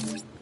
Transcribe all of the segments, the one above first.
Thank you.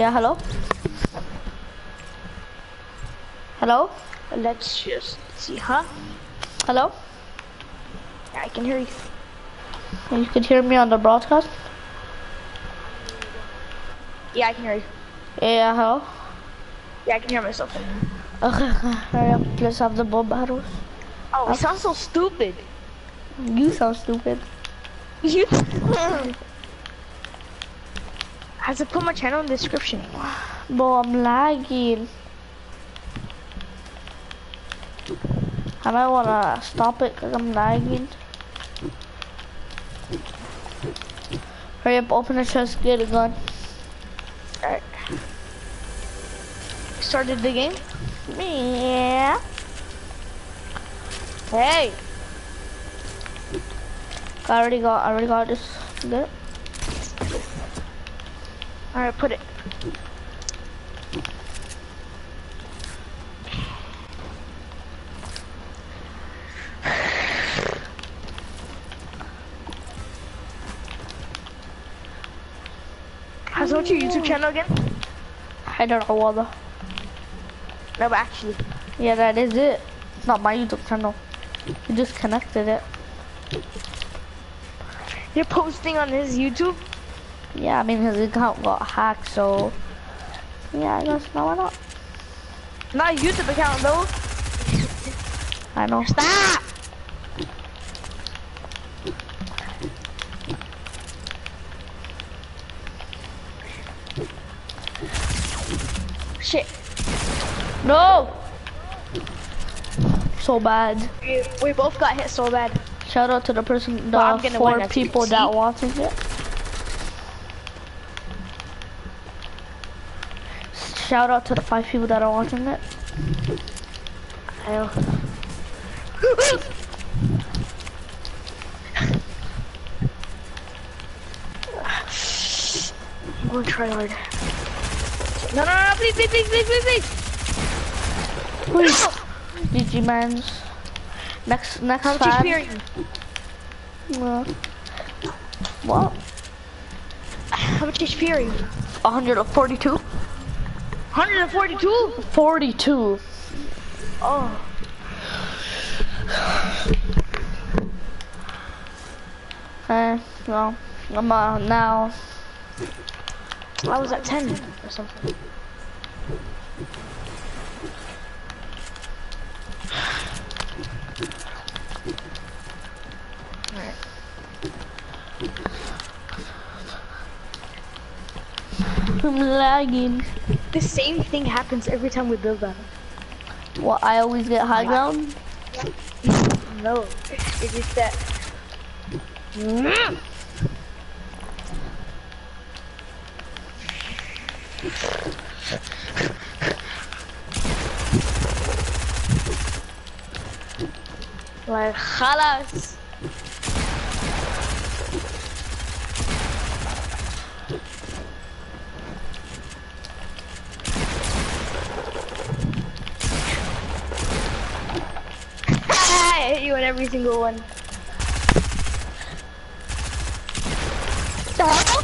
Yeah, hello? Hello? Let's just see, huh? Hello? Yeah, I can hear you. You could hear me on the broadcast? Yeah, I can hear you. Yeah, hello? Yeah, I can hear myself. Okay, hurry up. Let's have the bomb battles. Oh, it sounds so stupid. You sound stupid. You. I have to put my channel in the description. Bro, I'm lagging. I might wanna stop it because I'm lagging. Hurry up, open the chest, get a gun. Alright. Started the game? Yeah. Hey! I already got, I already got this. It? Alright, put it. How's what's your YouTube channel again? Haidar Awada. No, but actually. Yeah, that is it. It's not my YouTube channel. You just connected it. You're posting on his YouTube? Yeah, I mean his account got hacked, so yeah, I guess no, why not? Not a YouTube account though. I know. Stop! Shit. No. So bad. We, we both got hit so bad. Shout out to the person, the gonna four win, as you people that watching it. Shout out to the five people that are watching it. Hell. I'm going to try hard. No, no, no, please, please, please, please, please, please. GG mans. Next, next How much fan. HP are you? Uh, what? How much HP are you? 142? 142? 42. Oh. Uh, No, I'm uh, now. I was at 10 or something. Alright. I'm lagging The same thing happens every time we build that. Well, I always get high ground. No, it's just that. Like, خلاص. Every single one. What the hell?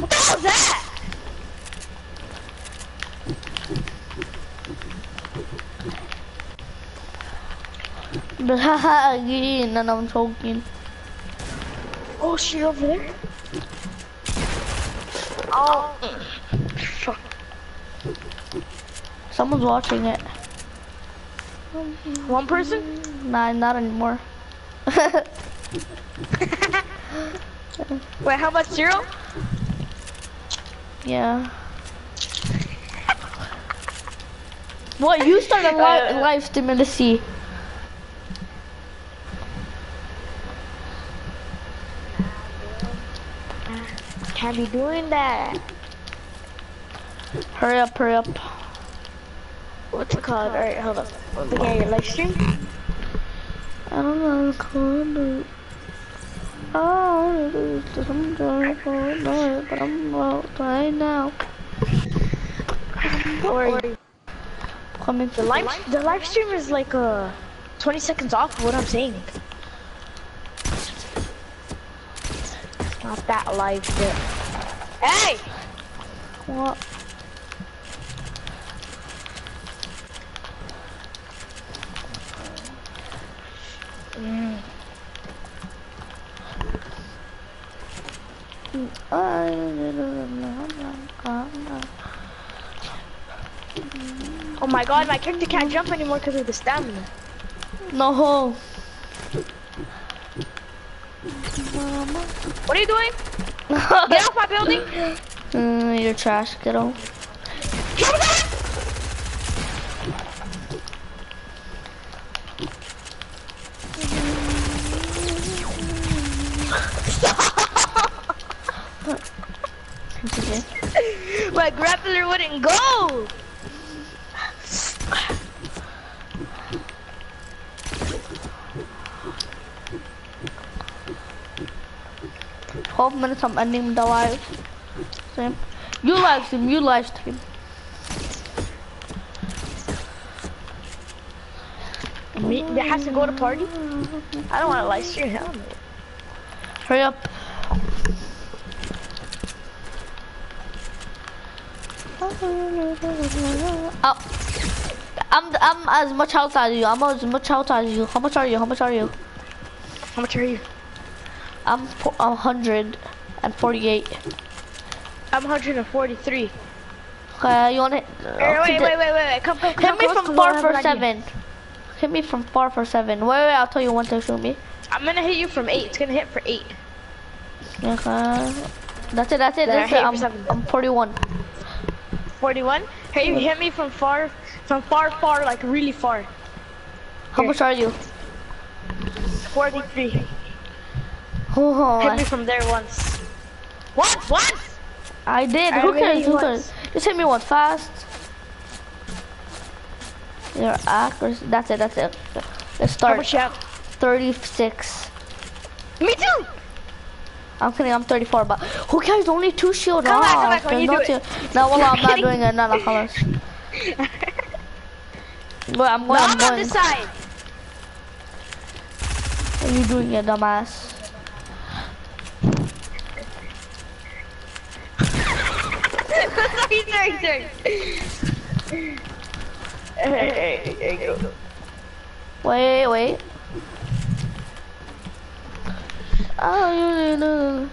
What the hell was that? Lagging, and I'm choking. Oh shit, over there. Oh. Fuck. Someone's watching it. One person? Nah, not anymore. Wait, how about zero? yeah. What, you started li Uh, live streaming to see? Can't be doing that. Hurry up, hurry up. What's it called? Alright, hold up. Looking at your live stream. I don't know what's called. it. Oh, it's just some joyful noise, but I'm out right now. Or Coming the live the live stream is like uh 20 seconds off of what I'm saying. It's not that live but Hey! What? Oh my god, my character can't jump anymore because of the stamina. No. What are you doing? Get off my building! Mm, you're trash, kiddo. 12 minutes I'm ending the live stream. You live stream, you live stream. Me, that has to go to party? I don't want to live stream hell. Hurry up. Oh, I'm I'm as much out as you. I'm as much out as you. How much are you? How much are you? How much are you? I'm fo- I'm 148. I'm 143. Uh, you want to? Hey, wait, wait, wait, wait, wait, come, come, come Hit me from far for seven. Hit me from far for seven. Wait, wait, I'll tell you when to shoot me. I'm gonna hit you from eight. It's gonna hit for eight. Okay. That's it. That's it. that's it. I'm. I'm 41. 41. Hey, you hit me from far, from far, far, like really far. How much are you? 43. Oh, Hit me from there once. Once, once. I did. I Who cares? you Who cares? Just hit me one fast. Your accuracy. That's it. That's it. Let's How start. much you have? 36. Me too. I'm kidding. I'm 34. But who cares? Only two shield Come back, come back when you no do it. two- No, well, I'm not doing it. No, no, colors. But I'm No, going. I'm I'm on going. this side. What are you doing, you dumbass? Sorry, sorry, sorry. Hey, there you go. Wait, wait. Oh, you know.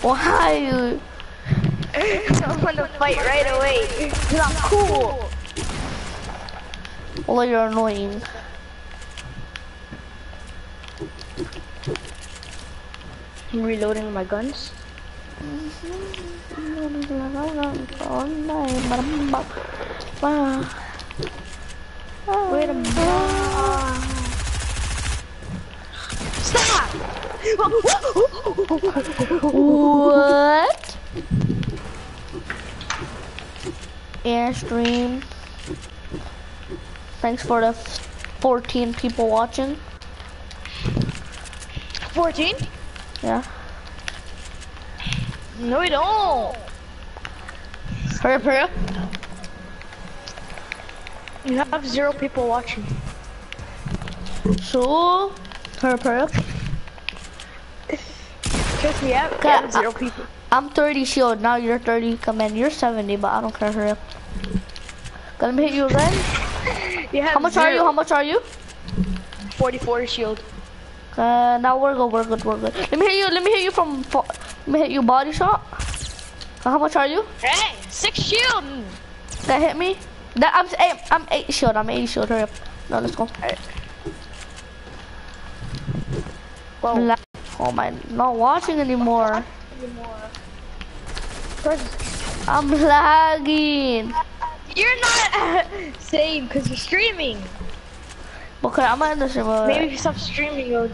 Why? I want to fight right away. Cause I'm cool. Well, you're annoying. I'm reloading my guns. Wait a minute. Stop! What? Airstream. Thanks for the 14 people watching. 14? Yeah. No, we don't. Hurry up, hurry up. You have zero people watching. So, hurry up, hurry up. Trust me, I have, I have zero people. I'm 30 shield, now you're 30, come in. You're 70, but I don't care, hurry up. Gonna hit you again? You How much are you, how much are you? 44 shield. Uh, now we're good, we're good, we're good. Let me hit you, let me hit you from, let me hit you body shot. Uh, how much are you? Hey, six shield. That hit me? That I'm eight, I'm eight shield. I'm eight shield. Hurry up. No, let's go. Whoa. Oh my, not watching anymore. I'm lagging. You're not same because you're streaming. Okay, I'm in the stream. Maybe if you stop streaming, you'll.